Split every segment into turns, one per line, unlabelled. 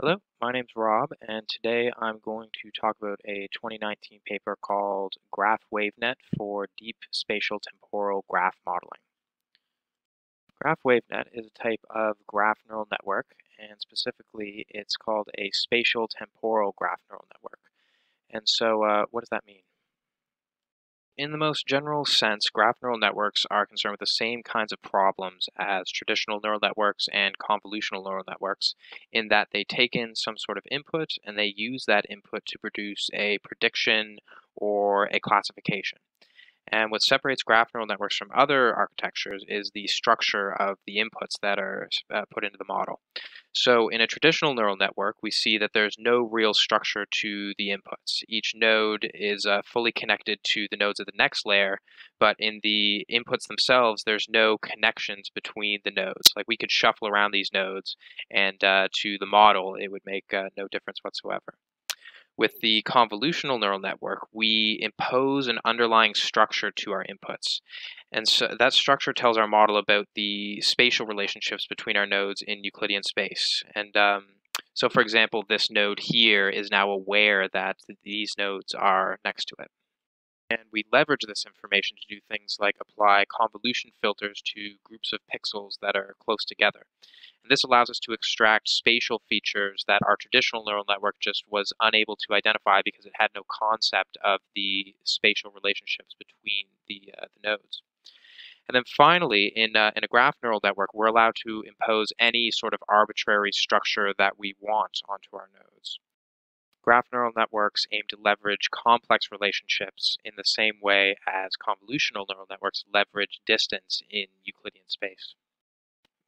Hello, my name's Rob, and today I'm going to talk about a 2019 paper called Graph WaveNet for Deep Spatial Temporal Graph Modeling. Graph WaveNet is a type of graph neural network, and specifically it's called a spatial temporal graph neural network. And so uh, what does that mean? In the most general sense, graph neural networks are concerned with the same kinds of problems as traditional neural networks and convolutional neural networks, in that they take in some sort of input and they use that input to produce a prediction or a classification. And what separates graph neural networks from other architectures is the structure of the inputs that are uh, put into the model. So in a traditional neural network, we see that there's no real structure to the inputs. Each node is uh, fully connected to the nodes of the next layer, but in the inputs themselves, there's no connections between the nodes. Like we could shuffle around these nodes, and uh, to the model, it would make uh, no difference whatsoever. With the convolutional neural network, we impose an underlying structure to our inputs. And so that structure tells our model about the spatial relationships between our nodes in Euclidean space. And um, so, for example, this node here is now aware that these nodes are next to it. And we leverage this information to do things like apply convolution filters to groups of pixels that are close together. And this allows us to extract spatial features that our traditional neural network just was unable to identify because it had no concept of the spatial relationships between the, uh, the nodes. And then finally, in, uh, in a graph neural network, we're allowed to impose any sort of arbitrary structure that we want onto our nodes. Graph neural networks aim to leverage complex relationships in the same way as convolutional neural networks leverage distance in Euclidean space.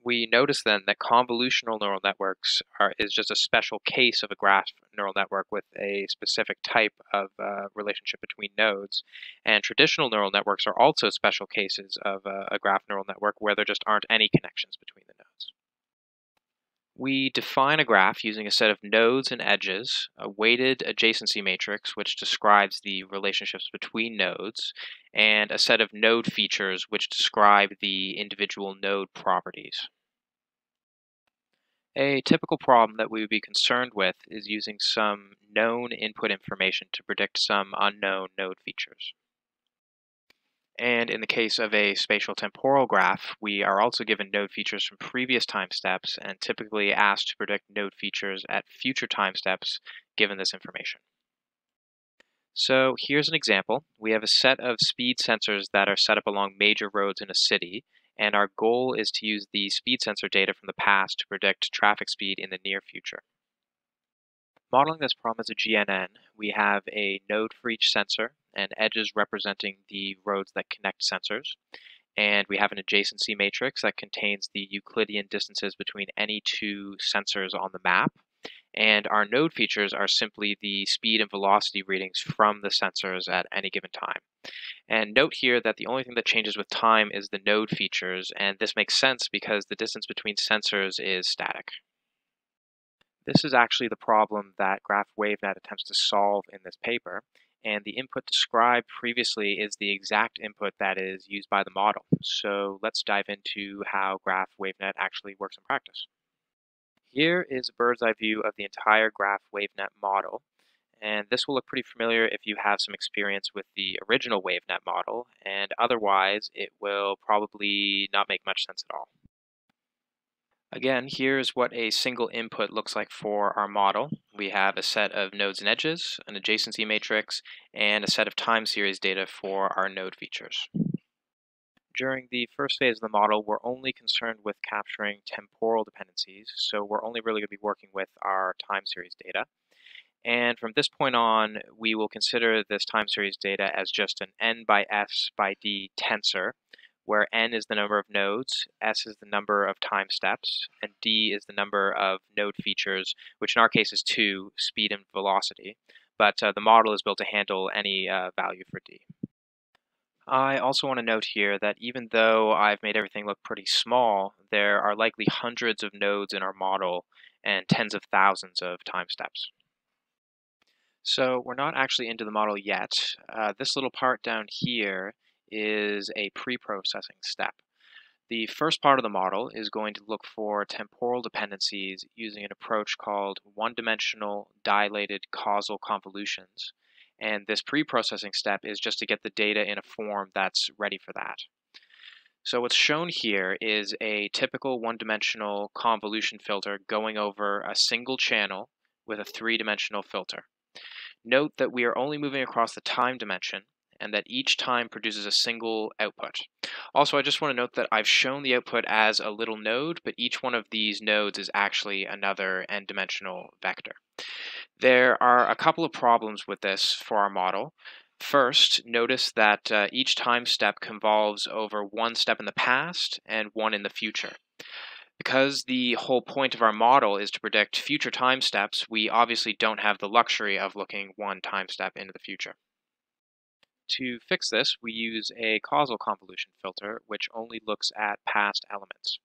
We notice then that convolutional neural networks are, is just a special case of a graph neural network with a specific type of uh, relationship between nodes. And traditional neural networks are also special cases of a, a graph neural network where there just aren't any connections between the nodes. We define a graph using a set of nodes and edges, a weighted adjacency matrix, which describes the relationships between nodes, and a set of node features, which describe the individual node properties. A typical problem that we would be concerned with is using some known input information to predict some unknown node features. And in the case of a spatial temporal graph, we are also given node features from previous time steps and typically asked to predict node features at future time steps given this information. So here's an example. We have a set of speed sensors that are set up along major roads in a city, and our goal is to use the speed sensor data from the past to predict traffic speed in the near future. Modeling this problem as a GNN, we have a node for each sensor and edges representing the roads that connect sensors. And we have an adjacency matrix that contains the Euclidean distances between any two sensors on the map. And our node features are simply the speed and velocity readings from the sensors at any given time. And note here that the only thing that changes with time is the node features, and this makes sense because the distance between sensors is static. This is actually the problem that Graph WaveNet attempts to solve in this paper, and the input described previously is the exact input that is used by the model. So let's dive into how Graph WaveNet actually works in practice. Here is a bird's eye view of the entire Graph WaveNet model, and this will look pretty familiar if you have some experience with the original WaveNet model, and otherwise it will probably not make much sense at all. Again, here's what a single input looks like for our model. We have a set of nodes and edges, an adjacency matrix, and a set of time series data for our node features. During the first phase of the model, we're only concerned with capturing temporal dependencies, so we're only really going to be working with our time series data. And from this point on, we will consider this time series data as just an n by s by d tensor, where n is the number of nodes, s is the number of time steps, and d is the number of node features, which in our case is 2, speed and velocity. But uh, the model is built to handle any uh, value for d. I also want to note here that even though I've made everything look pretty small, there are likely hundreds of nodes in our model and tens of thousands of time steps. So we're not actually into the model yet. Uh, this little part down here is a pre-processing step. The first part of the model is going to look for temporal dependencies using an approach called one-dimensional dilated causal convolutions. And this pre-processing step is just to get the data in a form that's ready for that. So what's shown here is a typical one-dimensional convolution filter going over a single channel with a three-dimensional filter. Note that we are only moving across the time dimension and that each time produces a single output. Also, I just want to note that I've shown the output as a little node, but each one of these nodes is actually another n-dimensional vector. There are a couple of problems with this for our model. First, notice that uh, each time step convolves over one step in the past and one in the future. Because the whole point of our model is to predict future time steps, we obviously don't have the luxury of looking one time step into the future. To fix this, we use a causal convolution filter, which only looks at past elements.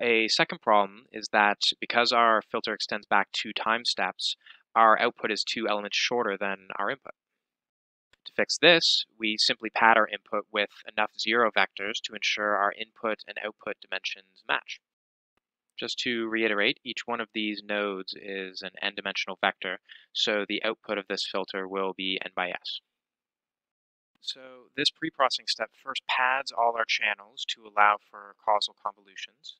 A second problem is that because our filter extends back two time steps, our output is two elements shorter than our input. To fix this, we simply pad our input with enough zero vectors to ensure our input and output dimensions match. Just to reiterate, each one of these nodes is an n-dimensional vector, so the output of this filter will be n by s. So this pre-processing step first pads all our channels to allow for causal convolutions,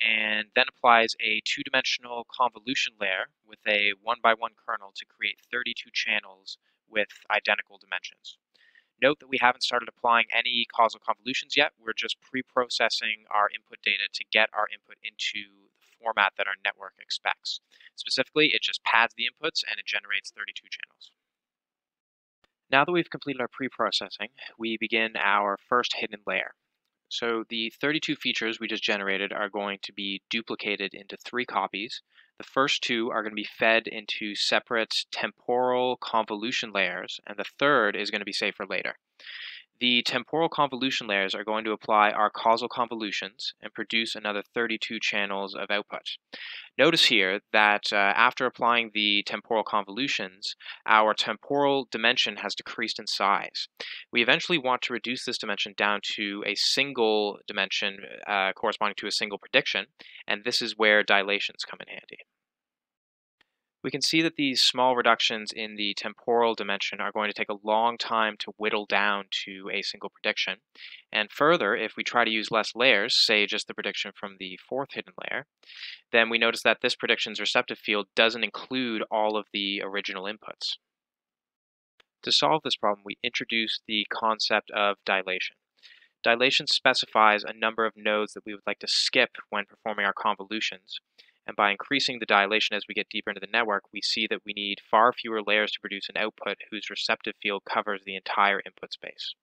and then applies a two-dimensional convolution layer with a one-by-one -one kernel to create 32 channels with identical dimensions. Note that we haven't started applying any causal convolutions yet. We're just pre-processing our input data to get our input into the format that our network expects. Specifically, it just pads the inputs and it generates 32 channels. Now that we've completed our pre-processing, we begin our first hidden layer. So the 32 features we just generated are going to be duplicated into three copies. The first two are going to be fed into separate temporal convolution layers, and the third is going to be saved for later. The temporal convolution layers are going to apply our causal convolutions and produce another 32 channels of output. Notice here that uh, after applying the temporal convolutions, our temporal dimension has decreased in size. We eventually want to reduce this dimension down to a single dimension uh, corresponding to a single prediction, and this is where dilations come in handy we can see that these small reductions in the temporal dimension are going to take a long time to whittle down to a single prediction. And further, if we try to use less layers, say just the prediction from the fourth hidden layer, then we notice that this prediction's receptive field doesn't include all of the original inputs. To solve this problem, we introduce the concept of dilation. Dilation specifies a number of nodes that we would like to skip when performing our convolutions, and by increasing the dilation as we get deeper into the network, we see that we need far fewer layers to produce an output whose receptive field covers the entire input space.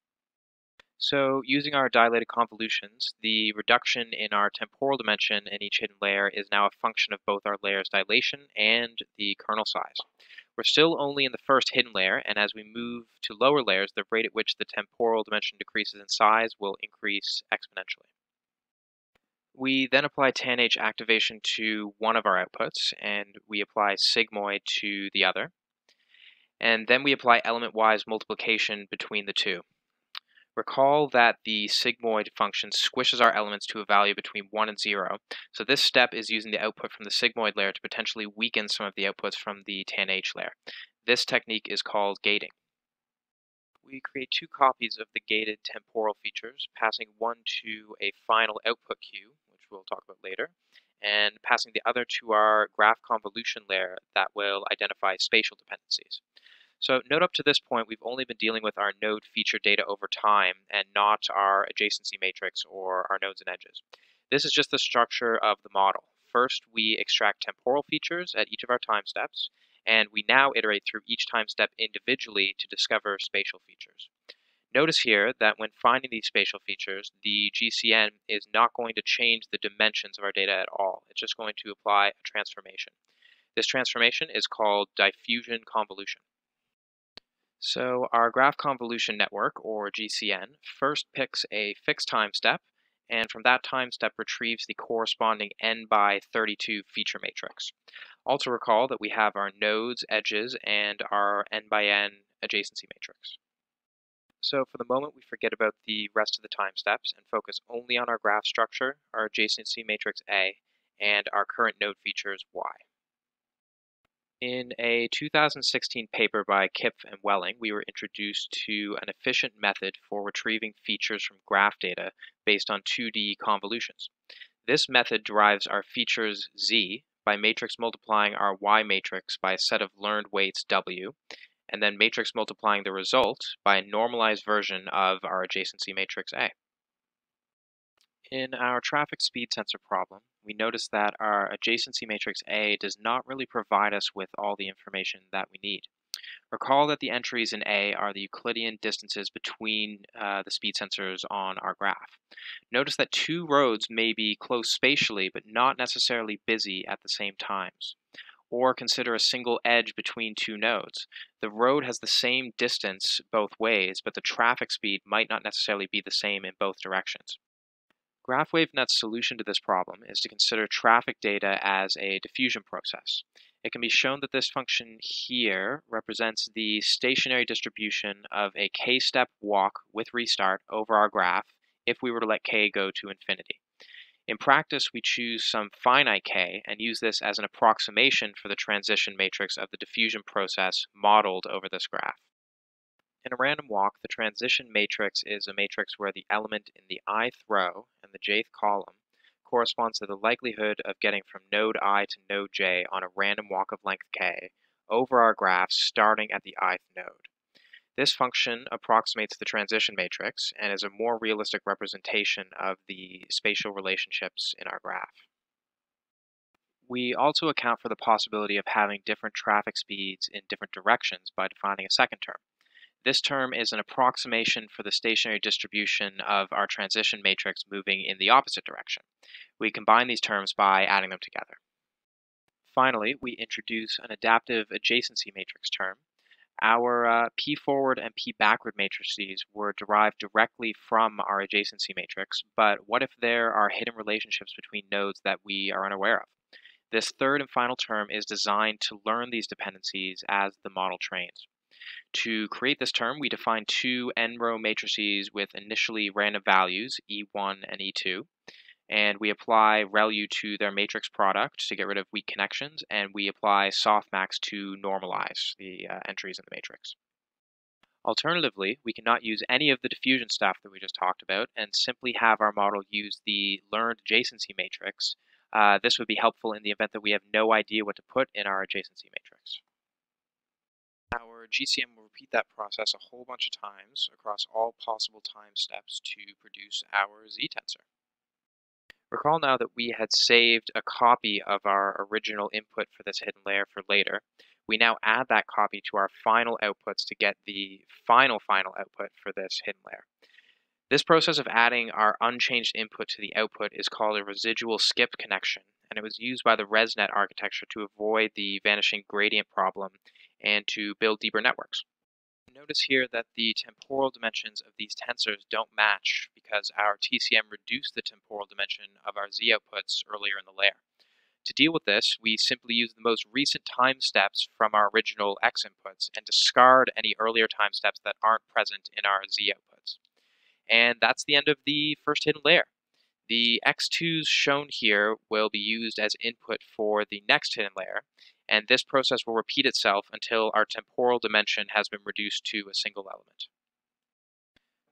So using our dilated convolutions, the reduction in our temporal dimension in each hidden layer is now a function of both our layer's dilation and the kernel size. We're still only in the first hidden layer, and as we move to lower layers, the rate at which the temporal dimension decreases in size will increase exponentially. We then apply tanh activation to one of our outputs, and we apply sigmoid to the other. And then we apply element-wise multiplication between the two. Recall that the sigmoid function squishes our elements to a value between 1 and 0, so this step is using the output from the sigmoid layer to potentially weaken some of the outputs from the tanh layer. This technique is called gating. We create two copies of the gated temporal features, passing one to a final output queue, we'll talk about later, and passing the other to our graph convolution layer that will identify spatial dependencies. So note up to this point, we've only been dealing with our node feature data over time and not our adjacency matrix or our nodes and edges. This is just the structure of the model. First, we extract temporal features at each of our time steps, and we now iterate through each time step individually to discover spatial features. Notice here that when finding these spatial features, the GCN is not going to change the dimensions of our data at all. It's just going to apply a transformation. This transformation is called diffusion convolution. So our graph convolution network, or GCN, first picks a fixed time step, and from that time step retrieves the corresponding n by 32 feature matrix. Also recall that we have our nodes, edges, and our n by n adjacency matrix. So for the moment, we forget about the rest of the time steps and focus only on our graph structure, our adjacency matrix A, and our current node features Y. In a 2016 paper by Kipf and Welling, we were introduced to an efficient method for retrieving features from graph data based on 2D convolutions. This method derives our features z by matrix multiplying our y matrix by a set of learned weights w, and then matrix multiplying the result by a normalized version of our adjacency matrix A. In our traffic speed sensor problem, we notice that our adjacency matrix A does not really provide us with all the information that we need. Recall that the entries in A are the Euclidean distances between uh, the speed sensors on our graph. Notice that two roads may be close spatially but not necessarily busy at the same times. Or consider a single edge between two nodes. The road has the same distance both ways, but the traffic speed might not necessarily be the same in both directions. GraphWaveNet's solution to this problem is to consider traffic data as a diffusion process it can be shown that this function here represents the stationary distribution of a k-step walk with restart over our graph if we were to let k go to infinity. In practice, we choose some finite k and use this as an approximation for the transition matrix of the diffusion process modeled over this graph. In a random walk, the transition matrix is a matrix where the element in the ith row and the jth column corresponds to the likelihood of getting from node i to node j on a random walk of length k over our graph starting at the ith node. This function approximates the transition matrix and is a more realistic representation of the spatial relationships in our graph. We also account for the possibility of having different traffic speeds in different directions by defining a second term. This term is an approximation for the stationary distribution of our transition matrix moving in the opposite direction. We combine these terms by adding them together. Finally, we introduce an adaptive adjacency matrix term. Our uh, P forward and P backward matrices were derived directly from our adjacency matrix, but what if there are hidden relationships between nodes that we are unaware of? This third and final term is designed to learn these dependencies as the model trains. To create this term, we define two n-row matrices with initially random values, E1 and E2, and we apply ReLU to their matrix product to get rid of weak connections, and we apply softmax to normalize the uh, entries in the matrix. Alternatively, we cannot use any of the diffusion stuff that we just talked about and simply have our model use the learned adjacency matrix. Uh, this would be helpful in the event that we have no idea what to put in our adjacency matrix. Our GCN will repeat that process a whole bunch of times across all possible time steps to produce our z-tensor. Recall now that we had saved a copy of our original input for this hidden layer for later. We now add that copy to our final outputs to get the final final output for this hidden layer. This process of adding our unchanged input to the output is called a residual skip connection, and it was used by the ResNet architecture to avoid the vanishing gradient problem and to build deeper networks. Notice here that the temporal dimensions of these tensors don't match because our TCN reduced the temporal dimension of our Z outputs earlier in the layer. To deal with this, we simply use the most recent time steps from our original X inputs and discard any earlier time steps that aren't present in our Z outputs. And that's the end of the first hidden layer. The X2s shown here will be used as input for the next hidden layer, and this process will repeat itself until our temporal dimension has been reduced to a single element.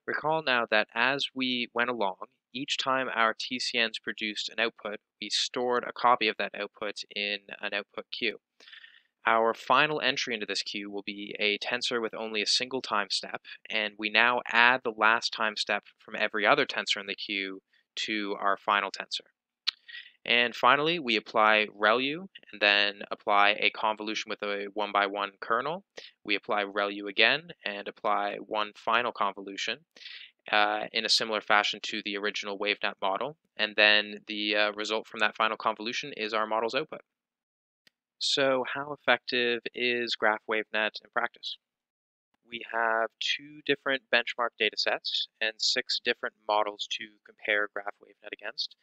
Recall now that as we went along, each time our TCNs produced an output, we stored a copy of that output in an output queue. Our final entry into this queue will be a tensor with only a single time step, and we now add the last time step from every other tensor in the queue to our final tensor. And finally, we apply ReLU and then apply a convolution with a one by one kernel. We apply ReLU again and apply one final convolution uh, in a similar fashion to the original WaveNet model. And then the uh, result from that final convolution is our model's output. So how effective is Graph WaveNet in practice? We have two different benchmark datasets and six different models to compare Graph WaveNet against.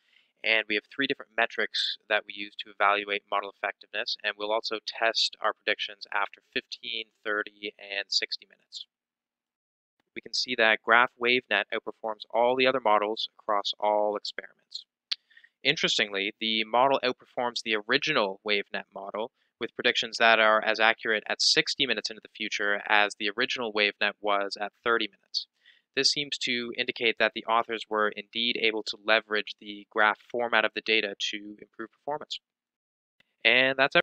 And we have three different metrics that we use to evaluate model effectiveness, and we'll also test our predictions after 15, 30, and 60 minutes. we can see that Graph WaveNet outperforms all the other models across all experiments. Interestingly, the model outperforms the original WaveNet model with predictions that are as accurate at 60 minutes into the future as the original WaveNet was at 30 minutes. This seems to indicate that the authors were indeed able to leverage the graph format of the data to improve performance. And that's everything.